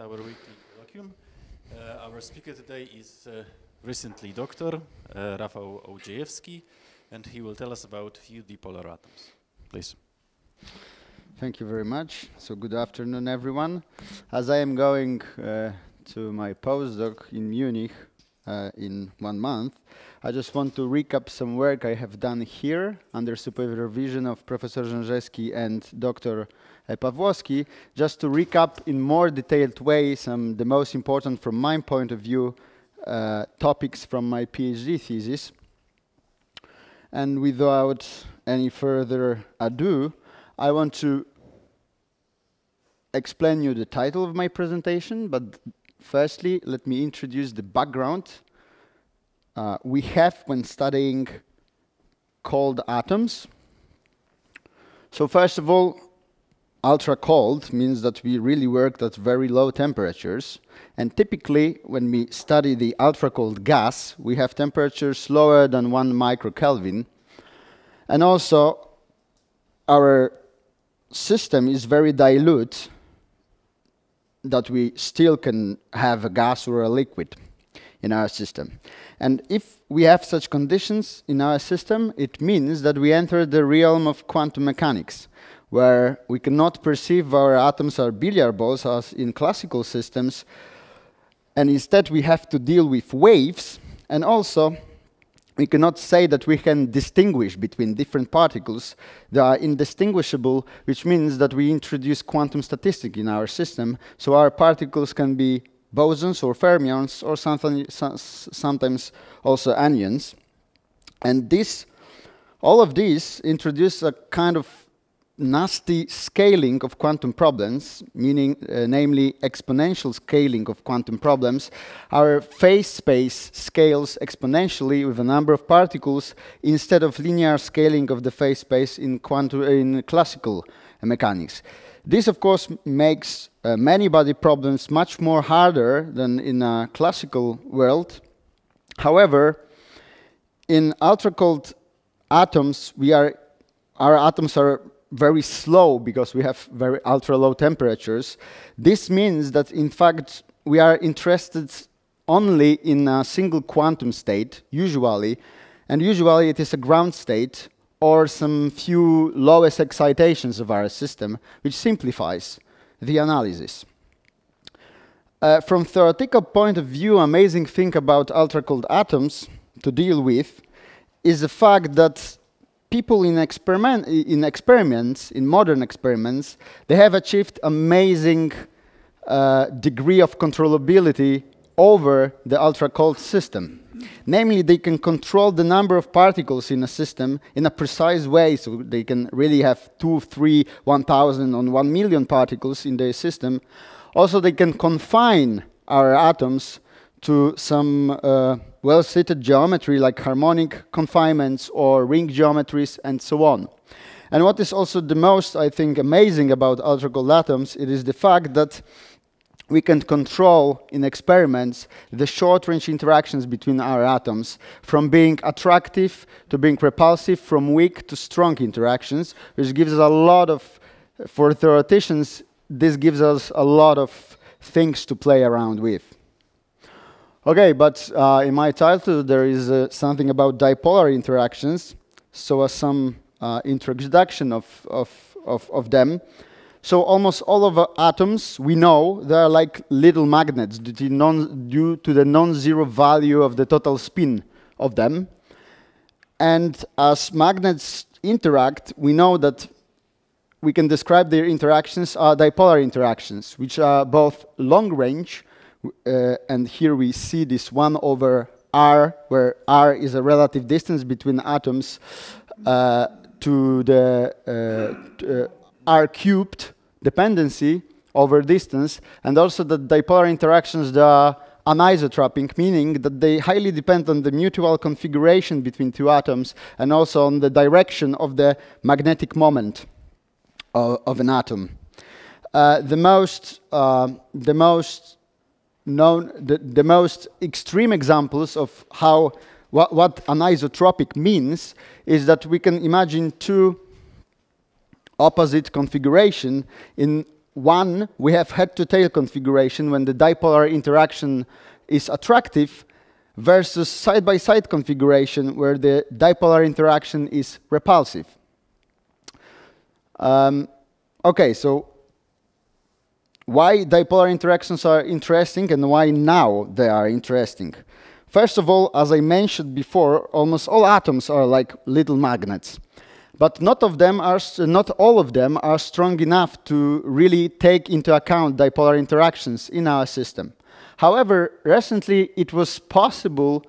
our weekly colloquium. Uh, our speaker today is uh, recently doctor uh, Rafał Ołdziejewski, and he will tell us about few dipolar atoms. Please. Thank you very much. So good afternoon, everyone. As I am going uh, to my postdoc in Munich uh, in one month, I just want to recap some work I have done here under supervision of Professor Rzężewski and Dr. Pawłowski, just to recap in more detailed way some the most important from my point of view uh, topics from my PhD thesis. And without any further ado, I want to explain you the title of my presentation, but firstly, let me introduce the background uh, we have when studying cold atoms. So first of all, ultra cold means that we really work at very low temperatures. And typically, when we study the ultra cold gas, we have temperatures lower than one microkelvin. And also, our system is very dilute that we still can have a gas or a liquid in our system. And if we have such conditions in our system, it means that we enter the realm of quantum mechanics, where we cannot perceive our atoms are billiard balls as in classical systems, and instead we have to deal with waves, and also we cannot say that we can distinguish between different particles They are indistinguishable, which means that we introduce quantum statistics in our system, so our particles can be bosons or fermions or sometimes also anyons. And this, all of these introduce a kind of nasty scaling of quantum problems, meaning uh, namely exponential scaling of quantum problems, our phase space scales exponentially with a number of particles instead of linear scaling of the phase space in, quantum, in classical mechanics. This, of course, makes uh, many body problems much more harder than in a classical world. However, in ultra-cold atoms, we are, our atoms are very slow because we have very ultra-low temperatures. This means that, in fact, we are interested only in a single quantum state, usually, and usually it is a ground state or some few lowest excitations of our system, which simplifies the analysis. Uh, from theoretical point of view, amazing thing about ultra-cold atoms to deal with is the fact that people in, experiment, in experiments, in modern experiments, they have achieved amazing uh, degree of controllability over the ultra-cold system. Namely, they can control the number of particles in a system in a precise way, so they can really have two, three, 1,000 on 1 million particles in their system. Also, they can confine our atoms to some uh, well-fitted geometry like harmonic confinements or ring geometries and so on. And what is also the most, I think, amazing about ultra-cold atoms, it is the fact that we can control in experiments the short-range interactions between our atoms from being attractive to being repulsive, from weak to strong interactions, which gives us a lot of, for theoreticians, this gives us a lot of things to play around with. Okay, but uh, in my title there is uh, something about dipolar interactions, so as some uh, introduction of, of, of, of them. So almost all of the atoms, we know, they are like little magnets due to, non, due to the non-zero value of the total spin of them. And as magnets interact, we know that we can describe their interactions as dipolar interactions, which are both long range, uh, and here we see this 1 over r, where r is a relative distance between atoms, uh, to the uh, uh r cubed dependency over distance, and also the dipolar interactions that are anisotropic, meaning that they highly depend on the mutual configuration between two atoms and also on the direction of the magnetic moment of, of an atom. Uh, the most, uh, the most known, the, the most extreme examples of how what, what anisotropic means is that we can imagine two opposite configuration in one, we have head-to-tail configuration when the dipolar interaction is attractive versus side-by-side -side configuration where the dipolar interaction is repulsive. Um, okay, so why dipolar interactions are interesting and why now they are interesting. First of all, as I mentioned before, almost all atoms are like little magnets. But not, of them are, not all of them are strong enough to really take into account dipolar interactions in our system. However, recently it was possible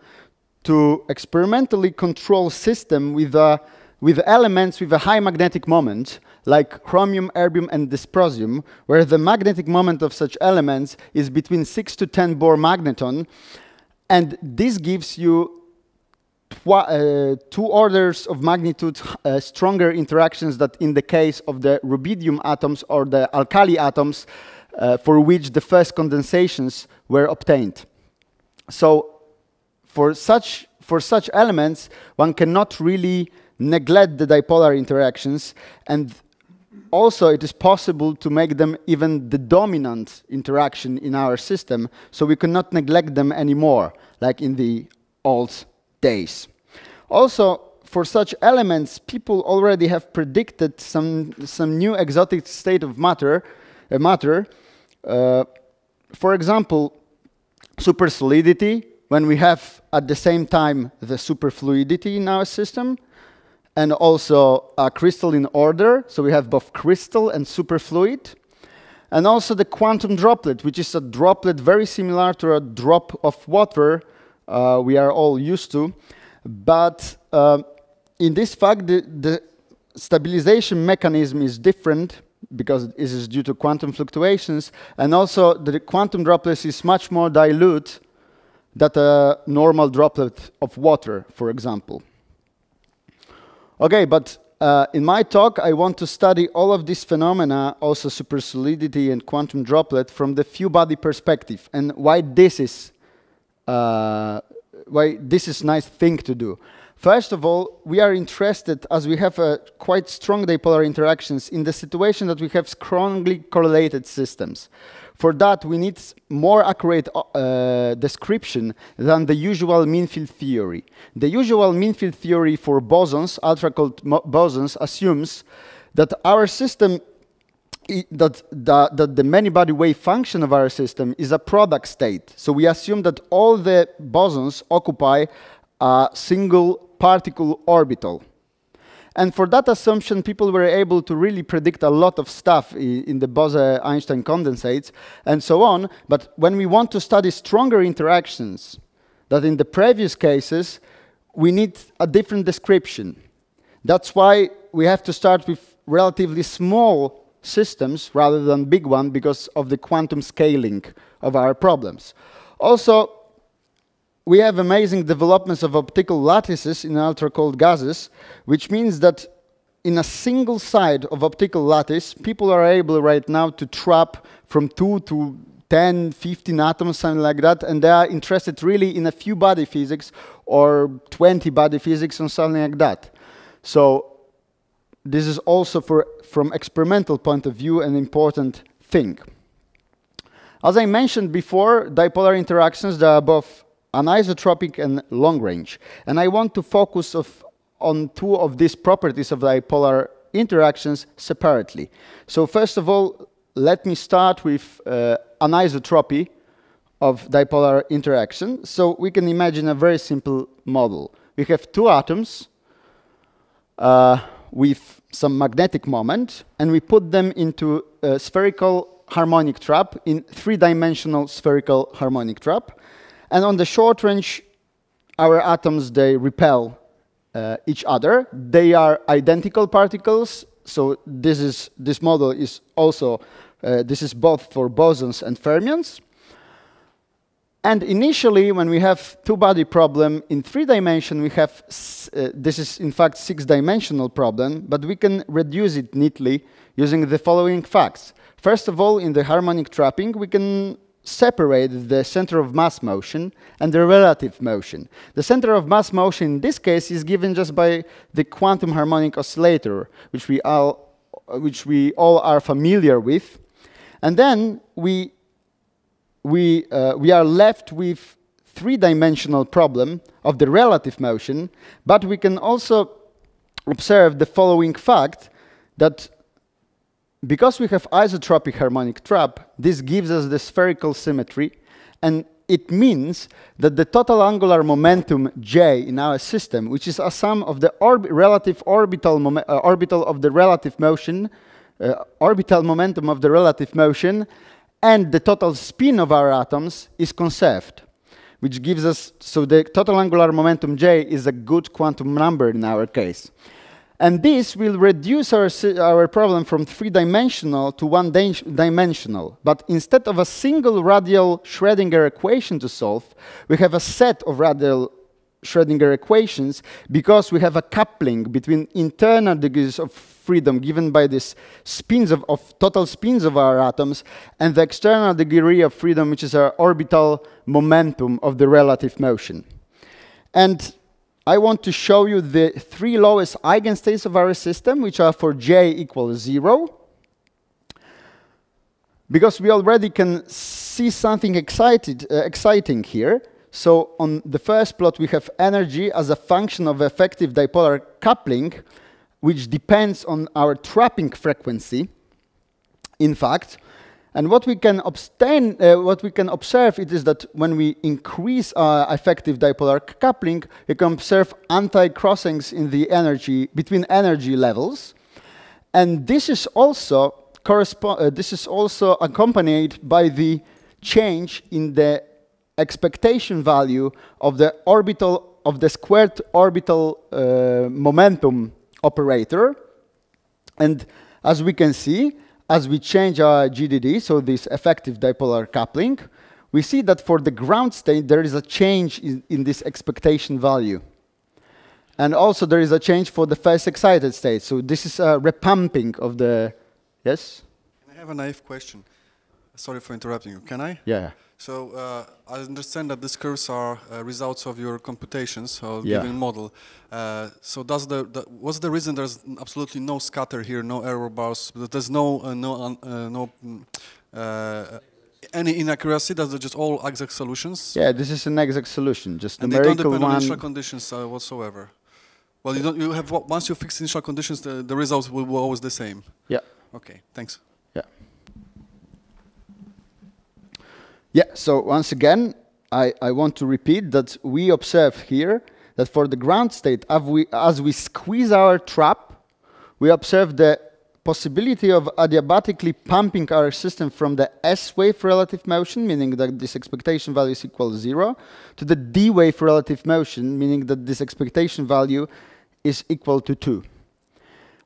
to experimentally control system with, uh, with elements with a high magnetic moment like chromium, erbium, and dysprosium, where the magnetic moment of such elements is between 6 to 10 Bohr magneton, and this gives you uh, two orders of magnitude uh, stronger interactions that in the case of the rubidium atoms or the alkali atoms uh, for which the first condensations were obtained. So for such, for such elements, one cannot really neglect the dipolar interactions and also it is possible to make them even the dominant interaction in our system, so we cannot neglect them anymore, like in the old days. Also, for such elements, people already have predicted some, some new exotic state of matter. Uh, matter. Uh, for example, supersolidity, when we have at the same time the superfluidity in our system, and also a crystalline order. So we have both crystal and superfluid. And also the quantum droplet, which is a droplet very similar to a drop of water uh, we are all used to. But uh, in this fact, the, the, stabilization mechanism is different because it is due to quantum fluctuations. And also the quantum droplet is much more dilute than a normal droplet of water, for example. Okay, but uh, in my talk, I want to study all of these phenomena, also supersolidity and quantum droplet, from the few body perspective, and why this is uh, why this is nice thing to do. First of all, we are interested, as we have uh, quite strong dipolar interactions, in the situation that we have strongly correlated systems. For that, we need more accurate uh, description than the usual mean field theory. The usual mean field theory for bosons, ultra-cold bosons, assumes that our system that the, that the many-body wave function of our system is a product state. So we assume that all the bosons occupy a single particle orbital. And for that assumption, people were able to really predict a lot of stuff in the Bose-Einstein condensates and so on. But when we want to study stronger interactions, that in the previous cases, we need a different description. That's why we have to start with relatively small systems rather than big one because of the quantum scaling of our problems. Also, we have amazing developments of optical lattices in ultra-cold gases, which means that in a single side of optical lattice, people are able right now to trap from 2 to 10, 15 atoms, something like that, and they are interested really in a few body physics or 20 body physics or something like that. So this is also, for, from experimental point of view, an important thing. As I mentioned before, dipolar interactions, they are both anisotropic and long range. And I want to focus of, on two of these properties of dipolar interactions separately. So first of all, let me start with uh, anisotropy of dipolar interaction. So we can imagine a very simple model. We have two atoms uh, with some magnetic moment, and we put them into a spherical harmonic trap in three-dimensional spherical harmonic trap. And on the short range, our atoms, they repel uh, each other. They are identical particles, so this, is, this model is also, uh, this is both for bosons and fermions. And initially, when we have two-body problem in three dimension, we have, uh, this is in fact six-dimensional problem, but we can reduce it neatly using the following facts. First of all, in the harmonic trapping, we can separate the center of mass motion and the relative motion. The center of mass motion in this case is given just by the quantum harmonic oscillator, which we all, which we all are familiar with. And then we, we, uh, we are left with three-dimensional problem of the relative motion, but we can also observe the following fact that because we have isotropic harmonic trap, this gives us the spherical symmetry, and it means that the total angular momentum J in our system, which is a sum of the orb relative orbital, uh, orbital of the relative motion, uh, orbital momentum of the relative motion, and the total spin of our atoms is conserved, which gives us, so the total angular momentum J is a good quantum number in our case. And this will reduce our, our problem from three-dimensional to one-dimensional. But instead of a single radial Schrödinger equation to solve, we have a set of radial Schrödinger equations because we have a coupling between internal degrees of freedom given by these spins of, of, total spins of our atoms and the external degree of freedom, which is our orbital momentum of the relative motion. And I want to show you the three lowest eigenstates of our system, which are for j equals 0. Because we already can see something excited, uh, exciting here. So on the first plot, we have energy as a function of effective dipolar coupling, which depends on our trapping frequency. In fact, and what we can obtain, uh, what we can observe it is that when we increase our effective dipolar coupling, we can observe anti-crossings in the energy between energy levels, and this is also correspond. Uh, this is also accompanied by the change in the expectation value of the orbital of the squared orbital uh, momentum operator, and as we can see as we change our GDD, so this effective dipolar coupling, we see that for the ground state, there is a change in, in, this expectation value. And also there is a change for the first excited state. So this is a repumping of the, yes? I have a naive question? Sorry for interrupting you. Can I? Yeah. So uh, I understand that these curves are uh, results of your computations of yeah. given model. Uh, so does the, the, what's the reason there's absolutely no scatter here, no error bars, there's no uh, no uh, no uh, any inaccuracy? Does it just all exact solutions? Yeah, this is an exact solution, just and numerical they don't depend one. on initial conditions whatsoever. Well, you don't. You have once you fix initial conditions, the, the results will be always the same. Yeah. Okay. Thanks. Yeah, so once again, I, I want to repeat that we observe here that for the ground state, as we, as we squeeze our trap, we observe the possibility of adiabatically pumping our system from the S wave relative motion, meaning that this expectation value is equal to zero, to the D wave relative motion, meaning that this expectation value is equal to two.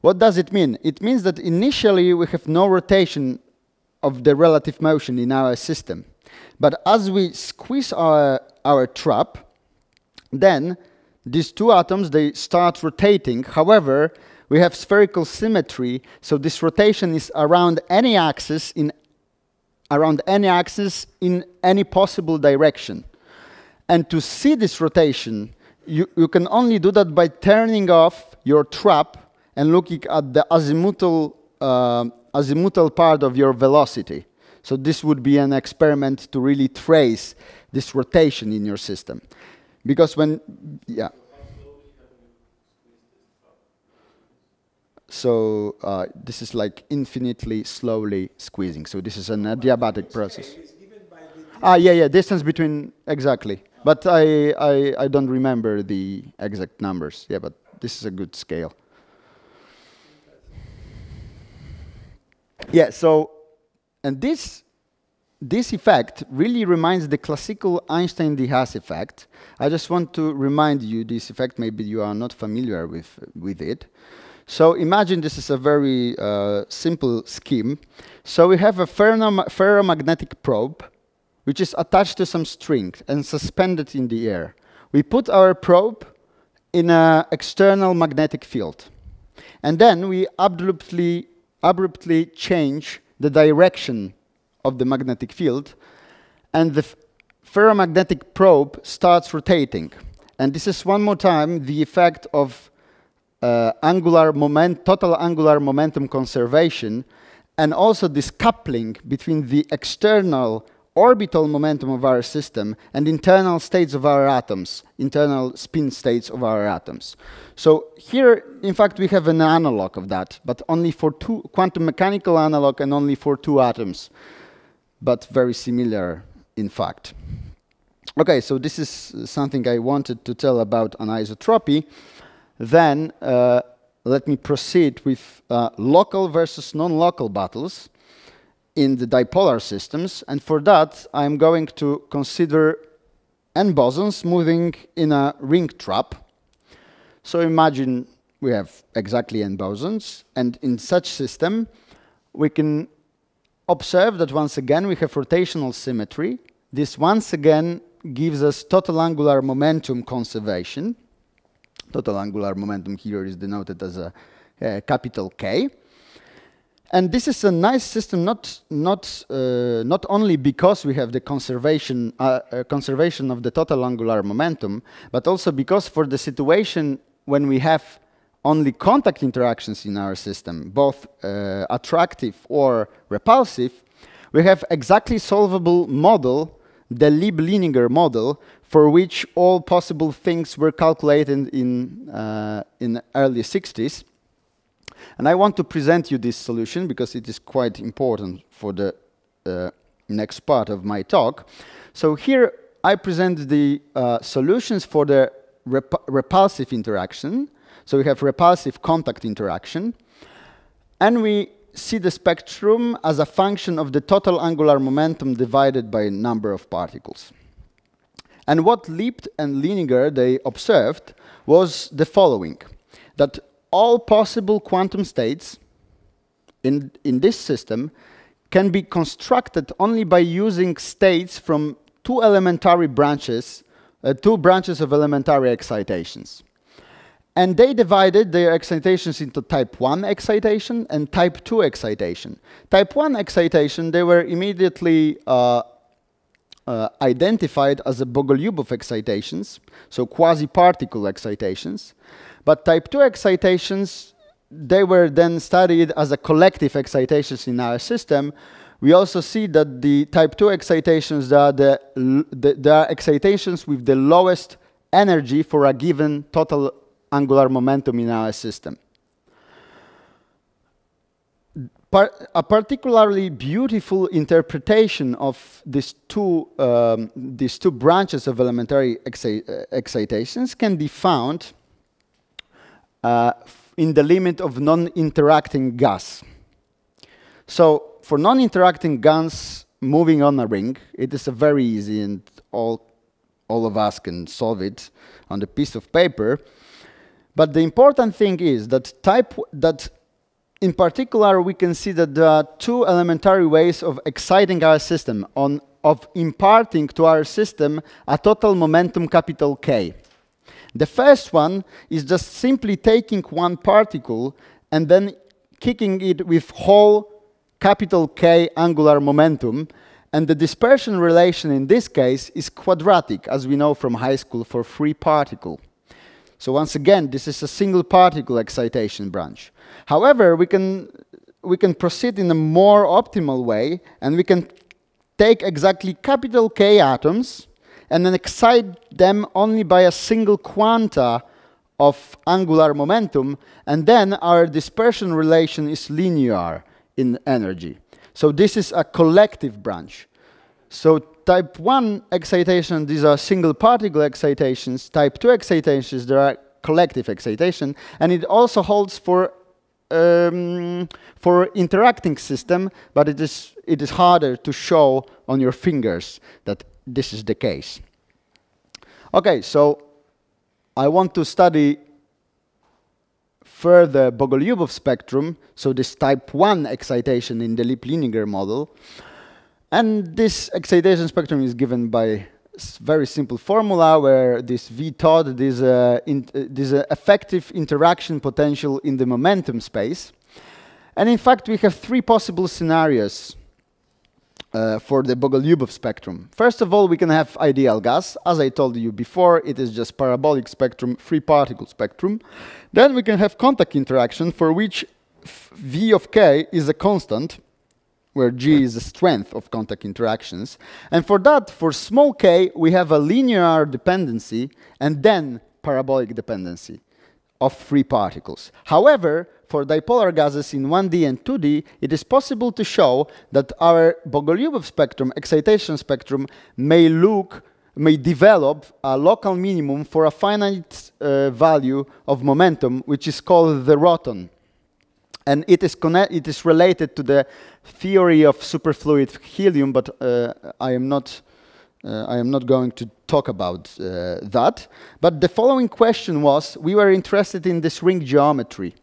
What does it mean? It means that initially we have no rotation of the relative motion in our system. But as we squeeze our, our trap, then these two atoms, they start rotating. However, we have spherical symmetry, so this rotation is around any axis in around any axis in any possible direction. And to see this rotation, you, you can only do that by turning off your trap and looking at the azimuthal, uh, azimuthal part of your velocity. So this would be an experiment to really trace this rotation in your system. Because when, yeah. So uh, this is like infinitely slowly squeezing. So this is an adiabatic process. Ah, yeah, yeah, distance between, exactly. But I, I, I don't remember the exact numbers. Yeah, but this is a good scale. Yeah, so and this, this effect really reminds the classical Einstein-de Haas effect. I just want to remind you this effect, maybe you are not familiar with, with it. So imagine this is a very uh, simple scheme. So we have a ferromagnetic probe, which is attached to some string and suspended in the air. We put our probe in an external magnetic field. And then we abruptly, abruptly change the direction of the magnetic field, and the ferromagnetic probe starts rotating. And this is one more time the effect of uh, angular moment, total angular momentum conservation. and also this coupling between the external orbital momentum of our system and internal states of our atoms, internal spin states of our atoms. So here, in fact, we have an analog of that, but only for two, quantum mechanical analog and only for two atoms, but very similar in fact. Okay, so this is something I wanted to tell about anisotropy. Then uh, let me proceed with uh, local versus non-local battles in the dipolar systems. And for that, I'm going to consider n bosons moving in a ring trap. So imagine we have exactly n bosons. And in such system, we can observe that once again we have rotational symmetry. This once again gives us total angular momentum conservation. Total angular momentum here is denoted as a, a capital K. And this is a nice system, not, not, uh, not only because we have the conservation, uh, uh, conservation of the total angular momentum, but also because for the situation when we have only contact interactions in our system, both uh, attractive or repulsive, we have exactly solvable model, the Lieb-Liniger model, for which all possible things were calculated in, uh, in early 60s. And I want to present you this solution because it is quite important for the uh, next part of my talk. So here I present the uh, solutions for the rep repulsive interaction. So we have repulsive contact interaction. And we see the spectrum as a function of the total angular momentum divided by number of particles. And what Lieb and Liniger they observed was the following, that all possible quantum states in, in this system can be constructed only by using states from two elementary branches, uh, two branches of elementary excitations. And they divided their excitations into type 1 excitation and type 2 excitation. Type 1 excitation, they were immediately uh, uh, identified as a Bogolyubov excitations, so quasi-particle excitations. But type 2 excitations, they were then studied as a collective excitations in our system. We also see that the type 2 excitations are the, the, are excitations with the lowest energy for a given total angular momentum in our system. Par a particularly beautiful interpretation of these two, um, these two branches of elementary exci excitations can be found uh, in the limit of non-interacting gas. So for non-interacting gas moving on a ring, it is a very easy and all, all of us can solve it on the piece of paper. But the important thing is that type that in particular we can see that there are two elementary ways of exciting our system on of imparting to our system a total momentum capital K. The first one is just simply taking one particle and then kicking it with whole capital K angular momentum. And the dispersion relation in this case is quadratic, as we know from high school for free particle. So once again, this is a single particle excitation branch. However, we can, we can proceed in a more optimal way, and we can take exactly capital K atoms, and then excite them only by a single quanta of angular momentum, and then our dispersion relation is linear in energy. So this is a collective branch. So type 1 excitation, these are single particle excitations. Type 2 excitations, there are collective excitation. And it also holds for um, for interacting system, but it is, it is harder to show on your fingers that this is the case. Okay, so I want to study further Bogolyubov spectrum, so this type 1 excitation in the Lieb-Liniger model. And this excitation spectrum is given by very simple formula where this V thought this, uh, in, uh, this uh, effective interaction potential in the momentum space. And in fact, we have three possible scenarios uh, for the Bogolyubov spectrum. First of all, we can have ideal gas. As I told you before, it is just parabolic spectrum, free particle spectrum. Then we can have contact interaction for which V of k is a constant. where G is the strength of contact interactions. And for that, for small k, we have a linear dependency and then parabolic dependency of free particles. However, for dipolar gases in 1D and 2D, it is possible to show that our Bogolyubov spectrum, excitation spectrum, may look, may develop a local minimum for a finite uh, value of momentum, which is called the roton and it is, it is related to the theory of superfluid helium, but uh, I am not uh, I am not going to talk about uh, that. But the following question was, we were interested in this ring geometry.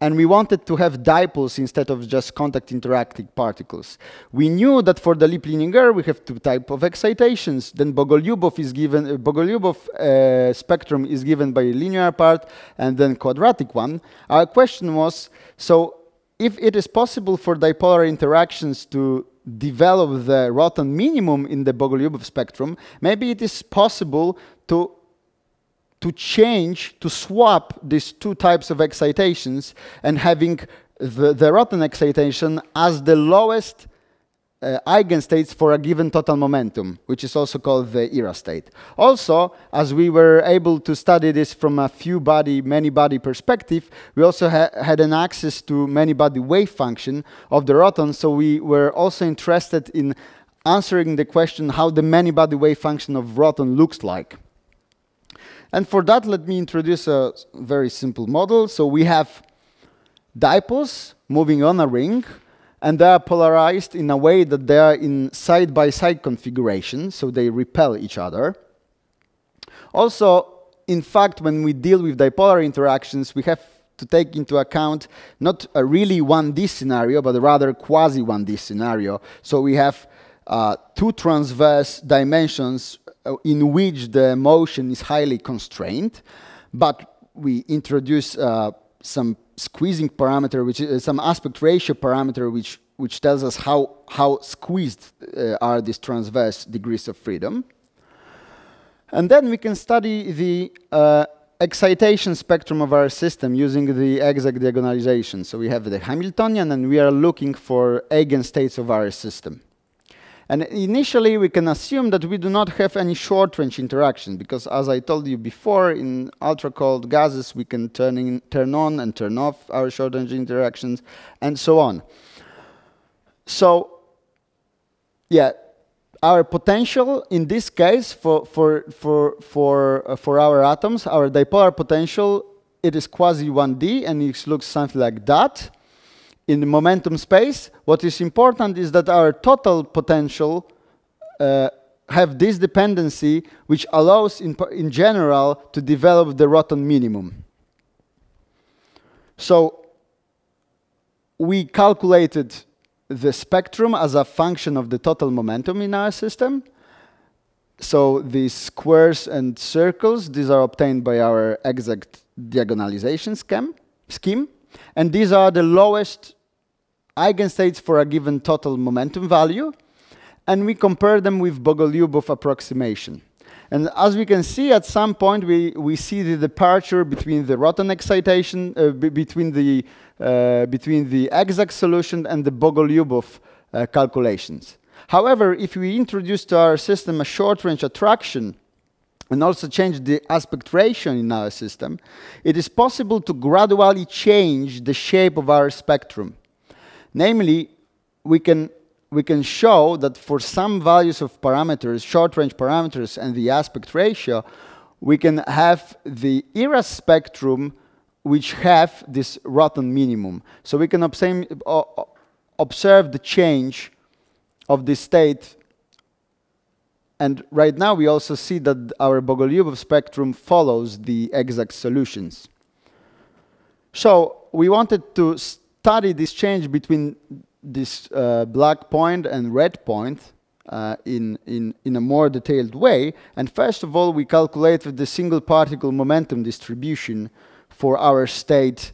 And we wanted to have dipoles instead of just contact interacting particles. We knew that for the Liebling we have two type of excitations. Then Bogolyubov is given, uh, Bogolyubov uh, spectrum is given by a linear part and then quadratic one. Our question was, so if it is possible for dipolar interactions to develop the Roton minimum in the Bogolyubov spectrum, maybe it is possible to to change, to swap these two types of excitations and having the, the Roton excitation as the lowest uh, eigenstates for a given total momentum, which is also called the yrast state. Also, as we were able to study this from a few body, many body perspective, we also ha had an access to many body wave function of the roton, so we were also interested in answering the question how the many body wave function of roton looks like. And for that, let me introduce a very simple model. So we have dipoles moving on a ring, and they are polarized in a way that they are in side-by-side -side configuration, so they repel each other. Also, in fact, when we deal with dipolar interactions, we have to take into account not a really 1D scenario, but a rather quasi 1D scenario. So we have uh, two transverse dimensions uh, in which the motion is highly constrained, but we introduce uh, some squeezing parameter, which is some aspect ratio parameter, which which tells us how how squeezed uh, are these transverse degrees of freedom. And then we can study the uh, excitation spectrum of our system using the exact diagonalization. So we have the Hamiltonian, and we are looking for eigenstates of our system. And initially, we can assume that we do not have any short-range interaction, because as I told you before, in ultra-cold gases, we can turn, in, turn on and turn off our short-range interactions, and so on. So, yeah, our potential in this case for, for, for, for, uh, for our atoms, our dipolar potential, it is quasi 1D, and it looks something like that in the momentum space, what is important is that our total potential uh, have this dependency which allows in, in general to develop the Roton minimum. So we calculated the spectrum as a function of the total momentum in our system. So these squares and circles, these are obtained by our exact diagonalization scheme. scheme. And these are the lowest eigenstates for a given total momentum value, and we compare them with Bogolyubov approximation. And as we can see, at some point, we, we see the departure between the Roton excitation, uh, between, the, uh, between the exact solution and the Bogolyubov uh, calculations. However, if we introduce to our system a short-range attraction, and also change the aspect ratio in our system, it is possible to gradually change the shape of our spectrum. Namely, we can, we can show that for some values of parameters, short-range parameters and the aspect ratio, we can have the yrast spectrum which have this Roton minimum. So we can obtain, uh, observe the change of the state. And right now we also see that our Bogolyubov spectrum follows the exact solutions. So we wanted to study this change between this uh, black point and red point uh, in, in, in a more detailed way. And first of all, we calculated the single particle momentum distribution for our state,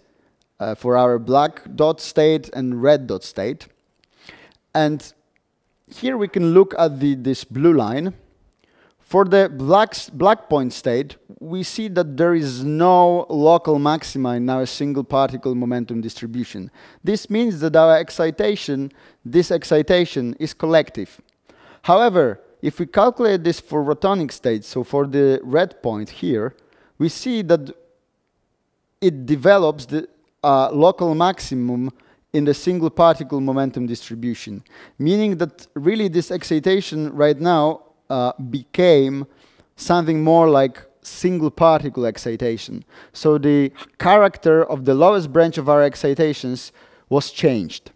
uh, for our black dot state and red dot state. And here we can look at the, this blue line For the black, black point state, we see that there is no local maxima in our single particle momentum distribution. This means that our excitation, this excitation is collective. However, if we calculate this for rotonic states, so for the red point here, we see that it develops the uh, local maximum in the single particle momentum distribution, meaning that really this excitation right now uh, became something more like single particle excitation. So the character of the lowest branch of our excitations was changed.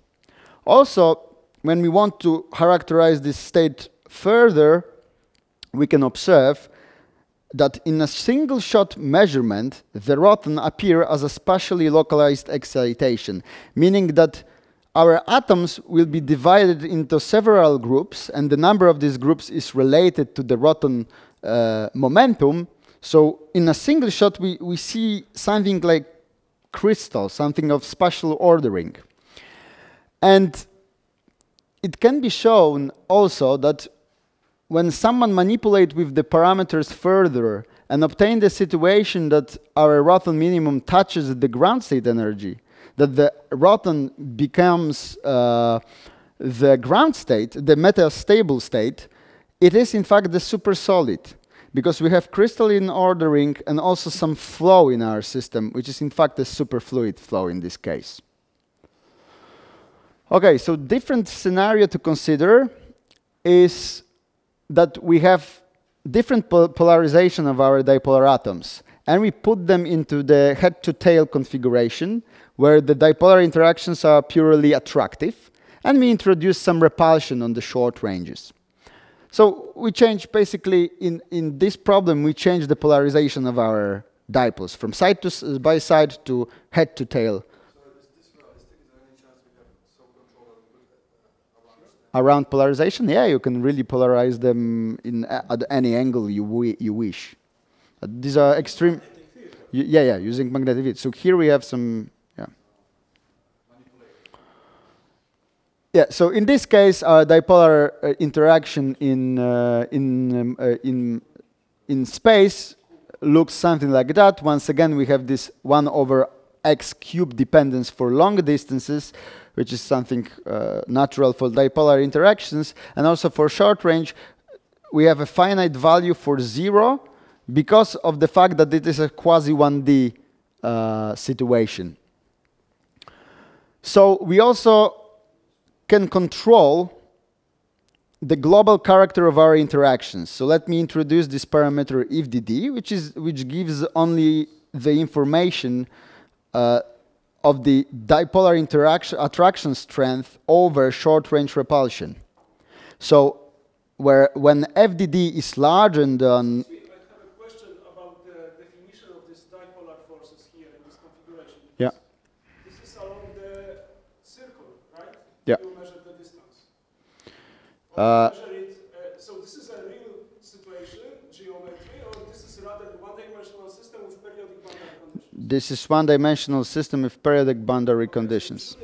Also, when we want to characterize this state further, we can observe that in a single shot measurement, the roton appear as a spatially localized excitation, meaning that our atoms will be divided into several groups, and the number of these groups is related to the roton uh, momentum. So in a single shot, we, we see something like crystal, something of spatial ordering. And it can be shown also that when someone manipulates with the parameters further and obtain the situation that our roton minimum touches the ground state energy, that the roton becomes uh, the ground state, the metastable state, it is in fact the supersolid because we have crystalline ordering and also some flow in our system, which is in fact the superfluid flow in this case. Okay, so different scenario to consider is that we have different polarization of our dipolar atoms, and we put them into the head-to-tail configuration, where the dipolar interactions are purely attractive, and we introduce some repulsion on the short ranges. So we change basically in, in this problem, we change the polarization of our dipoles from side to by side to head to tail around polarization, yeah, you can really polarize them in at any angle you you wish. Uh, these are extreme. yeah, yeah, using magnetic field. So here we have some. Yeah. Yeah. So in this case, our dipolar uh, interaction in uh, in um, uh, in in space looks something like that. Once again, we have this one over x cube dependence for long distances which is something uh, natural for dipolar interactions. And also for short range, we have a finite value for zero because of the fact that it is a quasi 1D uh, situation. So we also can control the global character of our interactions. So let me introduce this parameter ifdd, which is which gives only the information uh, of the dipolar interaction attraction strength over short-range repulsion. So where when FDD is larger than... I have a question about the definition of these dipolar forces here in this configuration. Yeah. This is along the circle, right? Yeah. You measure the distance. Uh, This is a real situation, geometry, or this is rather one-dimensional system with periodic boundary conditions. This is one-dimensional system with periodic boundary okay, conditions.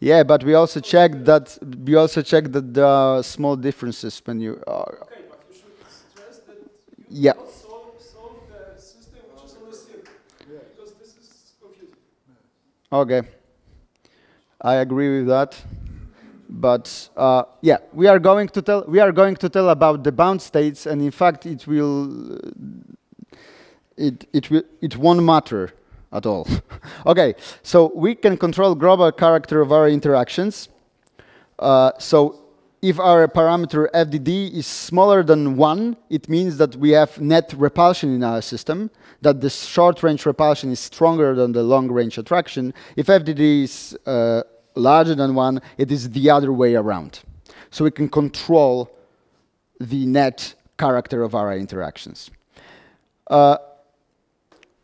Yeah, but we also checked that we also checked that there are small differences when you are. Okay, but you should stress that you yeah. solve, solve the system which is on the circle, yeah. because this is confusing. Okay, I agree with that. But uh, yeah, we are going to tell we are going to tell about the bound states, and in fact, it will it, it, it won't matter at all. okay, so we can control global character of our interactions. Uh, so if our parameter FDD is smaller than 1, it means that we have net repulsion in our system, that the short-range repulsion is stronger than the long-range attraction. If FDD is uh, larger than 1, it is the other way around. So we can control the net character of our interactions. Uh,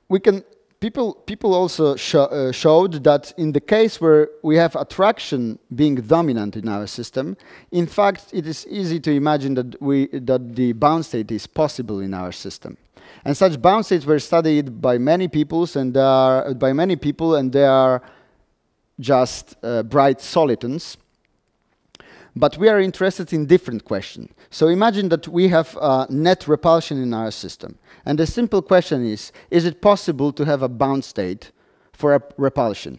we can people people also uh, showed that in the case where we have attraction being dominant in our system, in fact, it is easy to imagine that we that the bound state is possible in our system. And such bound states were studied by many peoples and are by many people, and they are just uh, bright solitons. but we are interested in different question. So imagine that we have net repulsion in our system. And the simple question is, is it possible to have a bound state for a repulsion?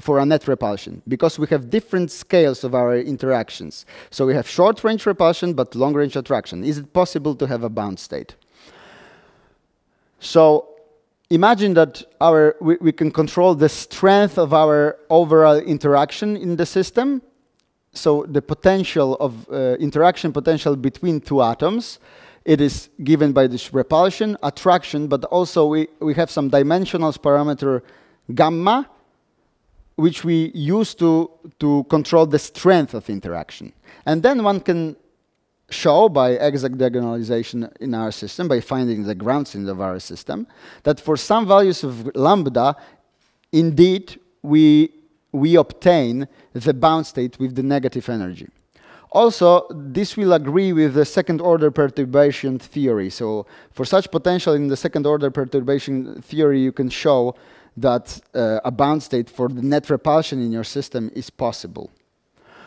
for a net repulsion because we have different scales of our interactions. So we have short range repulsion but long range attraction. Is it possible to have a bound state? So imagine that our, we, we can control the strength of our overall interaction in the system. So the potential of uh, interaction potential between two atoms, it is given by this repulsion, attraction, but also we, we have some dimensional parameter gamma, which we use to, to control the strength of interaction. And then one can show by exact diagonalization in our system, by finding the ground state of our system, that for some values of lambda, indeed, we, we obtain the bound state with the negative energy. Also, this will agree with the second order perturbation theory. So for such potential in the second order perturbation theory, you can show that uh, a bound state for the net repulsion in your system is possible.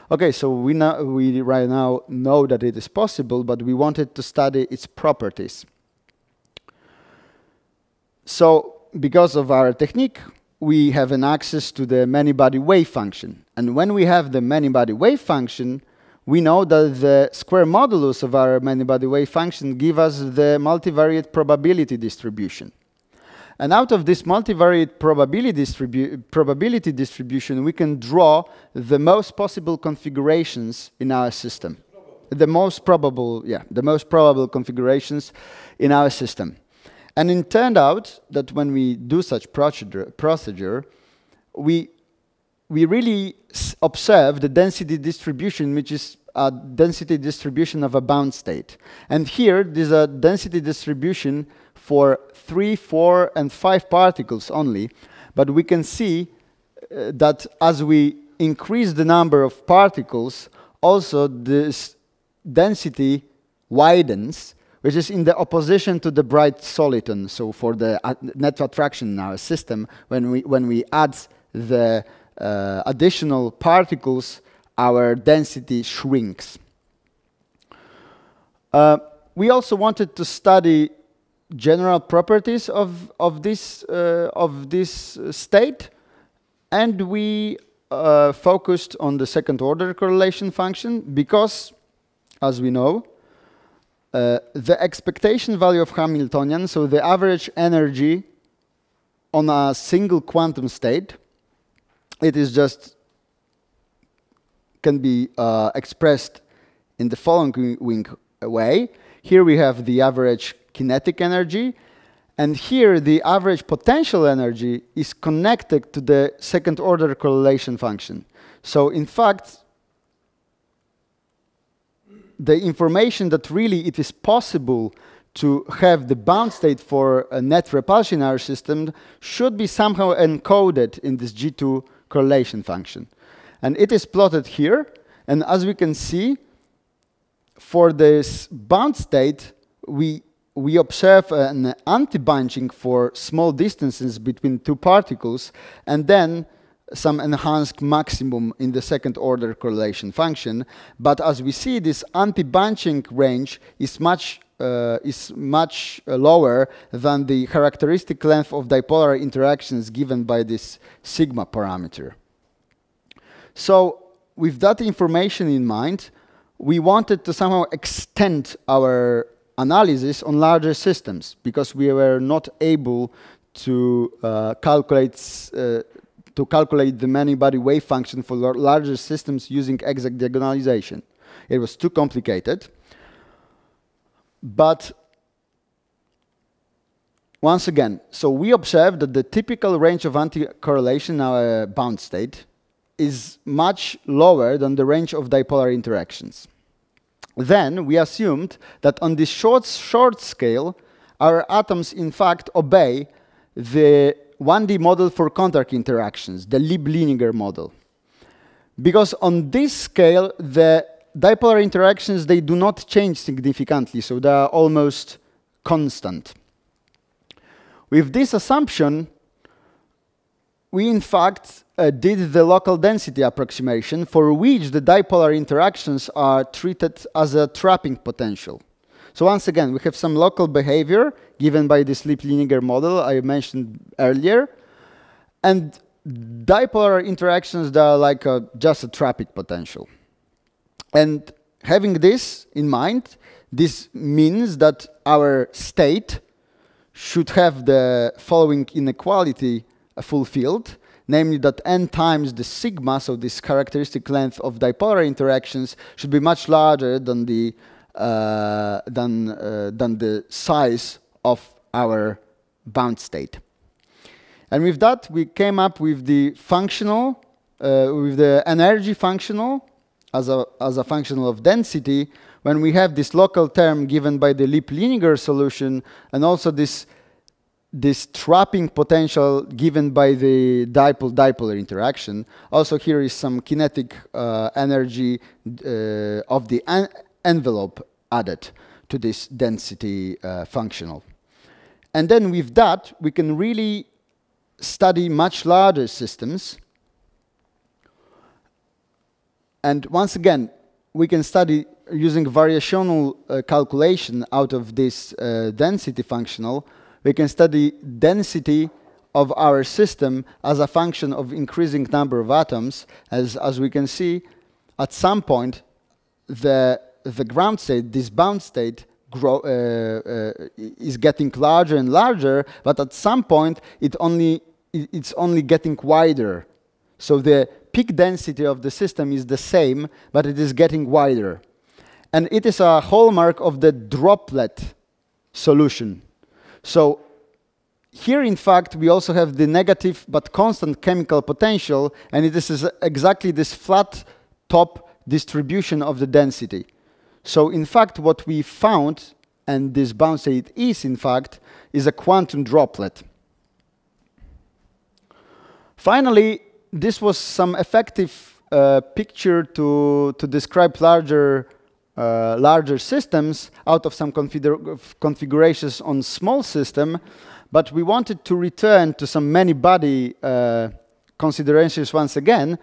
Okay, so we, know, we right now know that it is possible, but we wanted to study its properties. So because of our technique, we have an access to the many-body wave function. And when we have the many-body wave function, we know that the square modulus of our many-body wave function give us the multivariate probability distribution. And out of this multivariate probability, distribu probability distribution, we can draw the most possible configurations in our system. The most probable, yeah, the most probable configurations in our system. And it turned out that when we do such procedure, procedure we, we really observe the density distribution, which is a density distribution of a bound state. And here, there's a uh, density distribution for three, four, and five particles only. But we can see uh, that as we increase the number of particles, also this density widens, which is in the opposition to the bright soliton. So for the uh, net attraction in our system, when we, when we add the uh, additional particles, our density shrinks. Uh, we also wanted to study general properties of, of, this, uh, of this state, and we uh, focused on the second order correlation function because, as we know, uh, the expectation value of Hamiltonian, so the average energy on a single quantum state, it is just can be uh, expressed in the following way. Here we have the average kinetic energy. And here, the average potential energy is connected to the second order correlation function. So in fact, the information that really it is possible to have the bound state for a net repulsion in our system should be somehow encoded in this G2 correlation function. And it is plotted here. And as we can see, for this bound state, we we observe an anti-bunching for small distances between two particles, and then some enhanced maximum in the second order correlation function. But as we see, this anti-bunching range is much uh, is much lower than the characteristic length of dipolar interactions given by this sigma parameter. So with that information in mind, we wanted to somehow extend our analysis on larger systems because we were not able to uh, calculate uh, to calculate the many-body wave function for larger systems using exact diagonalization. It was too complicated. But once again, so we observed that the typical range of anti-correlation in our bound state is much lower than the range of dipolar interactions. Then we assumed that on this short, short scale, our atoms in fact obey the 1D model for contact interactions, the Lieb-Liniger model. Because on this scale, the dipolar interactions, they do not change significantly, so they are almost constant. With this assumption, we in fact uh, did the local density approximation for which the dipolar interactions are treated as a trapping potential. So once again, we have some local behavior given by this Lieb-Liniger model I mentioned earlier. And dipolar interactions that are like a, just a trapping potential. And having this in mind, this means that our state should have the following inequality fulfilled, namely that n times the sigma, so this characteristic length of dipolar interactions, should be much larger than the uh, than uh, than the size of our bound state. And with that, we came up with the functional, uh, with the energy functional as a as a functional of density. When we have this local term given by the Lieb-Liniger solution, and also this this trapping potential given by the dipole-dipolar interaction. Also here is some kinetic uh, energy uh, of the en envelope added to this density uh, functional. And then with that, we can really study much larger systems. And once again, we can study using variational uh, calculation out of this uh, density functional we can study density of our system as a function of increasing number of atoms. As, as we can see, at some point, the, the ground state, this bound state, grow, uh, uh, is getting larger and larger, but at some point, it only, it's only getting wider. So the peak density of the system is the same, but it is getting wider. And it is a hallmark of the droplet solution. So here, in fact, we also have the negative but constant chemical potential, and this is exactly this flat top distribution of the density. So in fact, what we found, and this bound state is, in fact, is a quantum droplet. Finally, this was some effective uh, picture to, to describe larger uh, larger systems out of some configura configurations on small system, but we wanted to return to some many-body uh, considerations once again,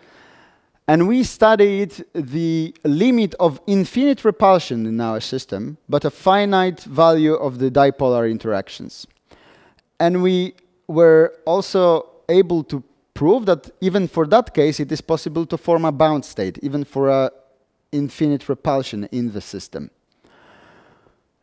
and we studied the limit of infinite repulsion in our system, but a finite value of the dipolar interactions. And we were also able to prove that even for that case, it is possible to form a bound state, even for a infinite repulsion in the system.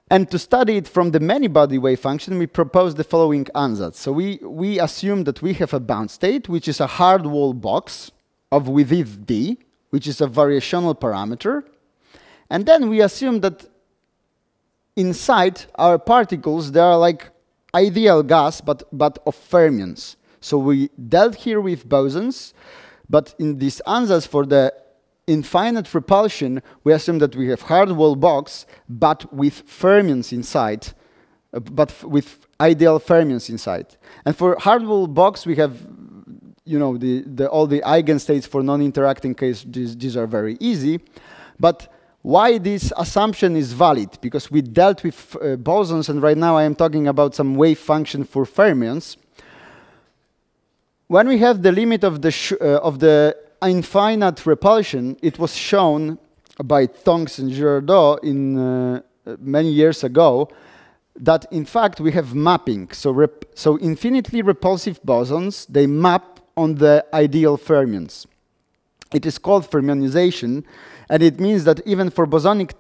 And to study it from the many-body wave function, we propose the following ansatz. So we, we assume that we have a bound state, which is a hard wall box of width d, which is a variational parameter. And then we assume that inside our particles, there are like ideal gas, but, but of fermions. So we dealt here with bosons, but in this ansatz for the infinite repulsion, we assume that we have hard wall box, but with fermions inside, uh, but with ideal fermions inside. And for hard wall box, we have you know, the, the, all the eigenstates for non-interacting case, these, these are very easy. But why this assumption is valid? Because we dealt with uh, bosons, and right now I am talking about some wave function for fermions. When we have the limit of the, uh, of the infinite repulsion, it was shown by Tonks and Girardeau in uh, many years ago that in fact we have mapping. So, so infinitely repulsive bosons, they map on the ideal fermions. It is called fermionization, and it means that even for bosonic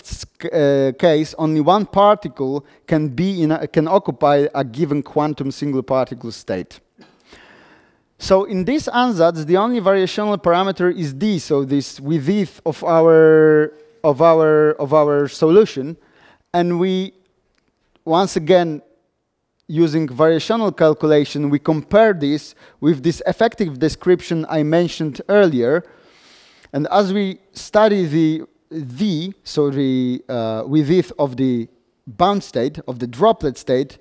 uh, case, only one particle can be in a, can occupy a given quantum single particle state. So in this ansatz, the only variational parameter is d, so this width of our of our of our solution, and we once again using variational calculation, we compare this with this effective description I mentioned earlier. And as we study the v, so the uh, width of the bound state, of the droplet state,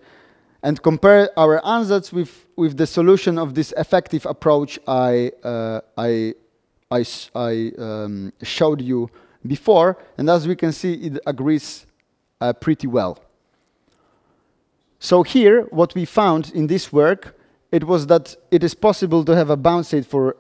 and compare our ansatz with, with the solution of this effective approach I, uh, I, I, I um, showed you before. And as we can see, it agrees uh, pretty well. So here, what we found in this work it was that it is possible to have a bound state for,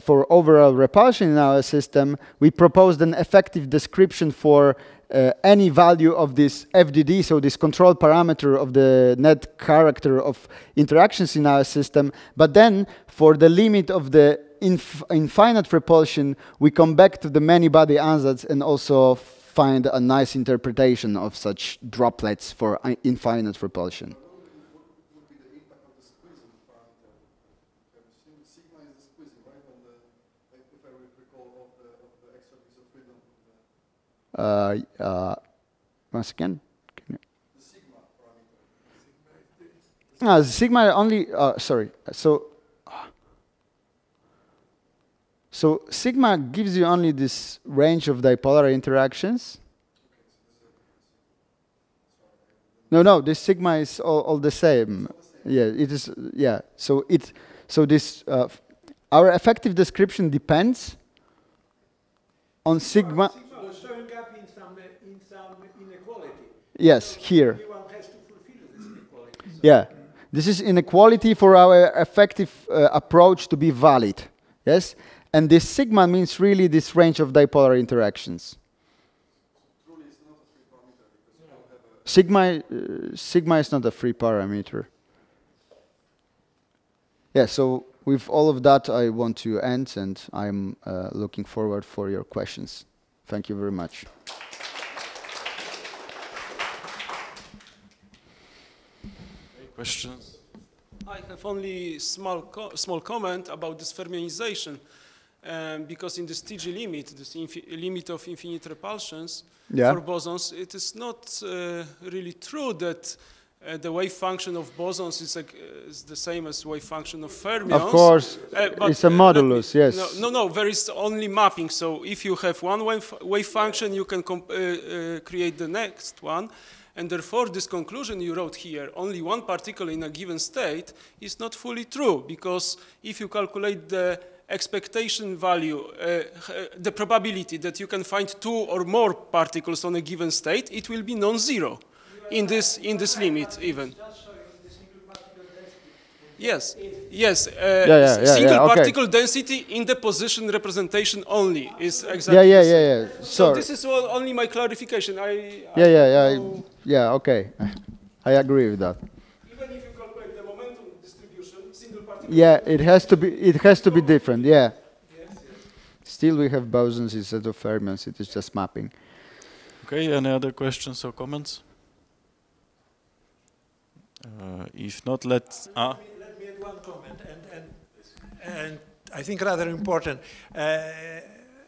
for overall repulsion in our system. We proposed an effective description for uh, any value of this FDD, so this control parameter of the net character of interactions in our system. But then, for the limit of the inf infinite repulsion, we come back to the many-body ansatz and also find a nice interpretation of such droplets for infinite repulsion. would be the impact of the squeezing parameter. Um, sig- Sigma is the squeezing, right? On the, like, if I recall, of the, of the extra degrees of freedom. of the- Uh, uh, once again? The sigma. Ah, sigma only. Uh, sorry. So. So sigma gives you only this range of dipolar interactions. No, no. This sigma is all, all the same. Yeah, it is. Yeah. So it. So this. Uh, our effective description depends on sigma. Sigma was showing up in some, uh, in some inequality. Yes, here. Yeah, this is inequality for our effective uh, approach to be valid. Yes, and this sigma means really this range of dipolar interactions. Sigma, uh, sigma is not a free parameter. Yeah, so with all of that, I want to end, and I'm uh, looking forward for your questions. Thank you very much. Questions? I have only small co- small comment about this fermionization, um, because in this TG limit, this limit of infinite repulsions Yeah. for bosons, it is not uh, really true that uh, the wave function of bosons is, like, uh, is the same as wave function of fermions. Of course, Uh, but, it's a uh, modulus, yes. No, no, no, there is only mapping. So if you have one wave, wave function, you can comp- uh, uh, create the next one. And therefore, this conclusion you wrote here, only one particle in a given state, is not fully true. Because if you calculate the expectation value, uh, the probability that you can find two or more particles on a given state, it will be non-zero in this, in this limit even. Yes, yes. Uh, yeah, yeah, single yeah, okay. particle density in the position representation only is exactly. Yeah, yeah, the yeah, yeah. So Sorry. this is all, only my clarification. I, Yeah, I yeah, yeah, don't yeah. Okay, I agree with that. Even if you calculate the momentum distribution, single particle. Yeah, it has to be. It has to be different. Yeah. Still, we have bosons instead of fermions. It is just mapping. Okay, any other questions or comments? Uh, if not, let's. Ah, Let me add one comment, and, and, and I think rather important. Uh,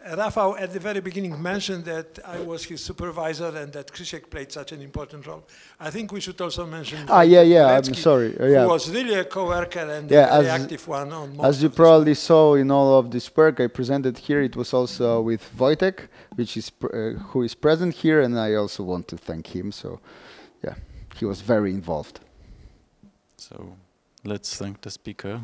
Rafał at the very beginning mentioned that I was his supervisor and that Krzysiek played such an important role. I think we should also mention Ah, yeah, yeah. I'm sorry. Uh, yeah. who was really a co-worker and Yeah, a very as- active one on most As you of this probably saw in all of this work I presented here, it was also with Wojtek, which is pr- uh, who is present here, and I also want to thank him. So, yeah, he was very involved. so let's thank the speaker.